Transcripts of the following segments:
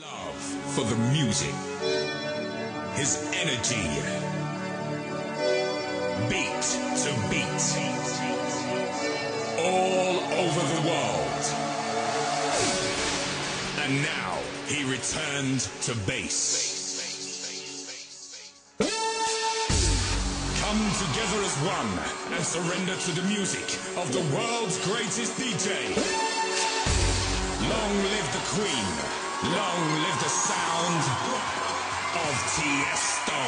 Love for the music, his energy, beat to beat, all over the world. And now he returned to base. Come together as one and surrender to the music of the world's greatest DJ. Long live the Queen. Long live the sound of Tiesto.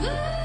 Ooh.